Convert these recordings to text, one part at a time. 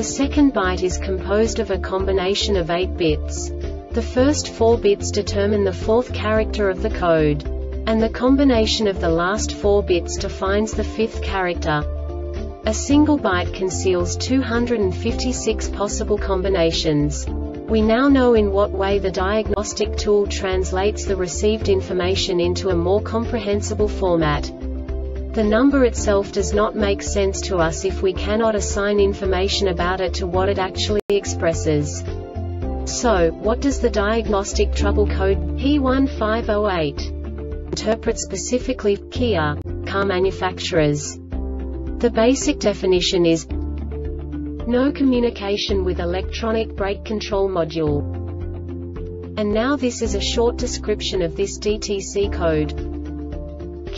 The second byte is composed of a combination of 8 bits. The first 4 bits determine the fourth character of the code. And the combination of the last 4 bits defines the fifth character. A single byte conceals 256 possible combinations. We now know in what way the diagnostic tool translates the received information into a more comprehensible format. The number itself does not make sense to us if we cannot assign information about it to what it actually expresses. So, what does the diagnostic trouble code P1508 interpret specifically Kia car manufacturers? The basic definition is no communication with electronic brake control module. And now this is a short description of this DTC code.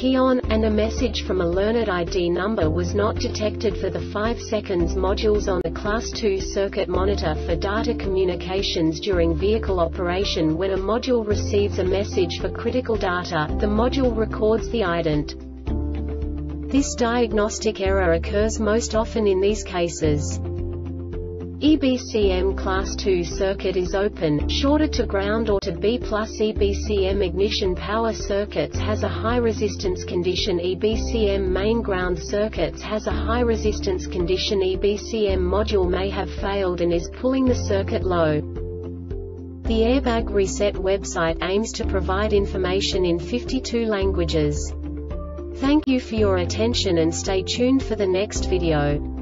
Key on, and a message from a learned ID number was not detected for the 5 seconds modules on the Class 2 circuit monitor for data communications during vehicle operation when a module receives a message for critical data, the module records the ident. This diagnostic error occurs most often in these cases. EBCM class 2 circuit is open, shorted to ground or to B plus EBCM ignition power circuits has a high resistance condition EBCM main ground circuits has a high resistance condition EBCM module may have failed and is pulling the circuit low. The Airbag Reset website aims to provide information in 52 languages. Thank you for your attention and stay tuned for the next video.